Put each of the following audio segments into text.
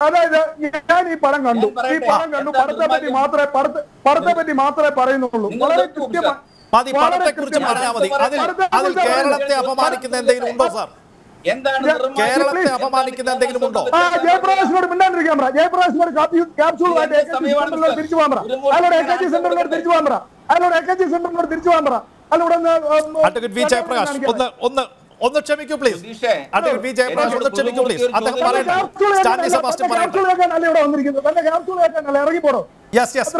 അതായത് ഞാൻ ഈ പടം കണ്ടു. ഈ പടം കണ്ടു. പടത്തെ പറ്റി മാത്രമേ പടത്തെ പടത്തെ പറ്റി മാത്രമേ പറയുന്നുള്ളൂ. വളരെ കൃത്യമായി മതി പടത്തെ കുറിച്ച് കൃത്യമായി- പറഞ്ഞാൽ മതി. അതിൽ അതിൽ കേരളത്തെ അപമാനിക്കുന്ന എന്തെങ്കിലും ഉണ്ടോ സാർ? എന്താണ് കേരളത്തെ അപമാനിക്കുന്ന എന്തെങ്കിലും ഉണ്ടോ? ജയപ്രകാശിനോട് മിണ്ടാണ്ടിരിക്കാൻ പറ ജയപ്രകാശിനോട്. തിരിച്ചു പോകാൻ പറ. തിരിച്ചു പോകാൻ പറ. തിരിച്ചു പോകാൻ പറ. അതിലൂടെ ഒന്ന് ഒന്ന് ഒന്ന് ക്ഷമിക്കൂ പ്ലീസ് അദ്ദേഹം ബി വി ജയപ്രകാശ് ഒന്ന് ക്ഷമിക്കൂ പ്ലീസ് അദ്ദേഹം പറയട്ടെ. സ്റ്റാൻലി സെബാസ്റ്റ്യൻ പറയട്ടെ. യെസ് യെസ്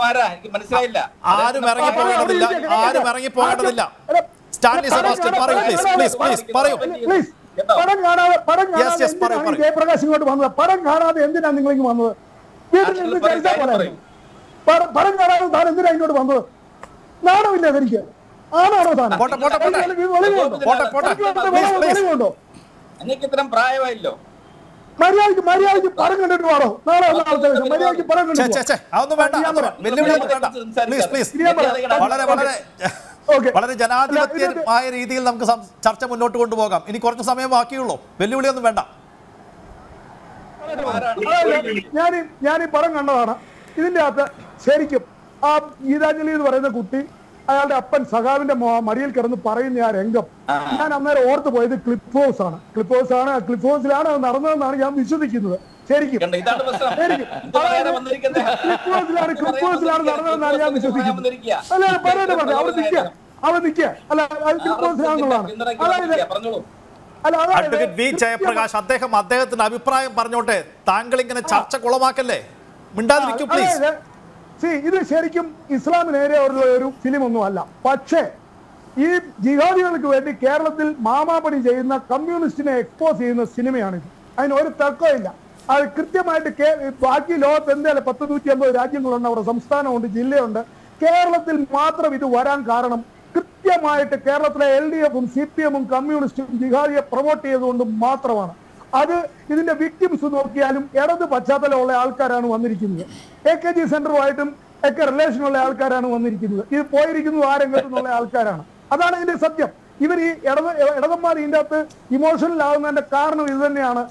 ആരാ? എനിക്ക് മനസ്സിലായില്ല. ആരും ഇറങ്ങി പോകേണ്ടതില്ല. ആരും? ഇറങ്ങി പോകേണ്ടതില്ല. സ്റ്റാൻലി സെബാസ്റ്റ്യൻ പറയൂ പ്ലീസ് പ്ലീസ് പ്ലീസ് പറയൂ. പടം കാണാതെ പടം കാണാതെ എന്തിനാണ്. ജയപ്രകാശ് ഇങ്ങോട്ട് വന്നത്? പടം കാണാതെ എന്തിനാണ് നിങ്ങൾ ഇങ്ങ് വന്നത്? വീട്ടിൽ നിന്ന് കഴിച്ചാൽ പടം- കാണാതെ താൻ എന്തിനാ ഇങ്ങോട്ട് വന്നത്? നാണമില്ല തനിക്ക് ആണാണോ പ്രായമായില്ലോ. പടം കണ്ടിട്ട് പാടോ നാളെ പടം കണ്ടിട്ട്. വളരെ ജനാധിപത്യമായ രീതിയിൽ നമുക്ക് ചർച്ച മുന്നോട്ട് കൊണ്ടുപോകാം. ഇനി കുറച്ച് സമയം ബാക്കിയുള്ളൂ. വെല്ലുവിളിയൊന്നും വേണ്ട. ഞാൻ ഞാൻ ഈ പടം കണ്ടതാണ്. ഇതിന്റെ അകത്ത് ശരിക്കും ആ ഗീതാഞ്ജലി എന്ന് പറയുന്ന കുട്ടി അയാളുടെ അപ്പൻ സഖാവിന്റെ മടിയിൽ കിടന്ന് പറയുന്ന ആ രംഗം ഞാൻ അന്നേരം ഓർത്ത് പോയത് ക്ലിപ്പ് ഹൗസ് ആണ്. ക്ലിപ്പ് ഹൗസ് ആണ്. ക്ലിപ്പ് ഹൗസിലാണ് അത് നടന്നതെന്നാണ് ഞാൻ വിശ്വസിക്കുന്നത്. ശരിക്കും. കണ്ടോ, ഇതാണ് പ്രശ്നം. ശരിക്കും. ഇത് പറയാതെ വന്നിരിക്കുന്നത് ക്ലിപ്പ് ഹൗസിലാണ് ക്ലിപ്പ് ഹൗസിലാണ് നടന്നതെന്നാണ് ഞാൻ വിശ്വസിക്കുന്നത്. അല്ല പറയട്ടെ പറഞ്ഞു അവിടെ നിൽക്കുക അവിടെ നിൽക്കുക അല്ല ക്ലിപ്പ് ഹൗസിലാണെന്നുള്ളതാണ് അതായത് അഡ്വക്കേറ്റ് വി ജയപ്രകാശ് അദ്ദേഹം അദ്ദേഹത്തിന്റെ അഭിപ്രായം പറഞ്ഞോട്ടെ? താങ്കൾ ഇങ്ങനെ ചർച്ച കുളമാക്കല്ലേ? മിണ്ടാതിരിക്കൂ പ്ലീസ് see, ഇത് ശരിക്കും ഇസ്ലാമിനേരെ ഒരു ഒരു ഫിലിം ഒന്നുമല്ല പക്ഷേ ഈ ജിഹാദികൾക്ക് വേണ്ടി കേരളത്തിൽ മാമാപണി ചെയ്യുന്ന കമ്മ്യൂണിസ്റ്റിനെ എക്സ്പോസ് ചെയ്യുന്ന സിനിമയാണിത്. അതിന് ഒരു തർക്കമില്ല അത് കൃത്യമായിട്ട് ബാക്കി ലോകത്ത് എന്തായാലും പത്ത് നൂറ്റി അമ്പത് രാജ്യങ്ങളുണ്ട്. അവിടെ സംസ്ഥാനമുണ്ട് ജില്ലയുണ്ട്. കേരളത്തിൽ മാത്രം ഇത് വരാൻ കാരണം കൃത്യമായിട്ട് കേരളത്തിലെ എൽ ഡി എഫും സി പി എമ്മും കമ്മ്യൂണിസ്റ്റും ജിഹാദിയെ പ്രൊമോട്ട് ചെയ്തുകൊണ്ട് മാത്രമാണ്. അത് ഇതിന്റെ വിക്ടിംസ് നോക്കിയാലും ഇടത് പശ്ചാത്തലമുള്ള ആൾക്കാരാണ് വന്നിരിക്കുന്നത്. എ കെ ജി സെന്ററുമായിട്ടും ഒക്കെ റിലേഷനുള്ള ആൾക്കാരാണ് വന്നിരിക്കുന്നത്. ഇത് പോയിരിക്കുന്നത് ആ രംഗത്തു നിന്നുള്ള ആൾക്കാരാണ്. അതാണ് ഇതിന്റെ സത്യം. ഇവർ ഈ ഇടത് ഇടതന്മാർ ഇതിന്റെ അകത്ത് ഇമോഷണൽ ആവുന്നതിന്റെ കാരണം ഇത് തന്നെയാണ്.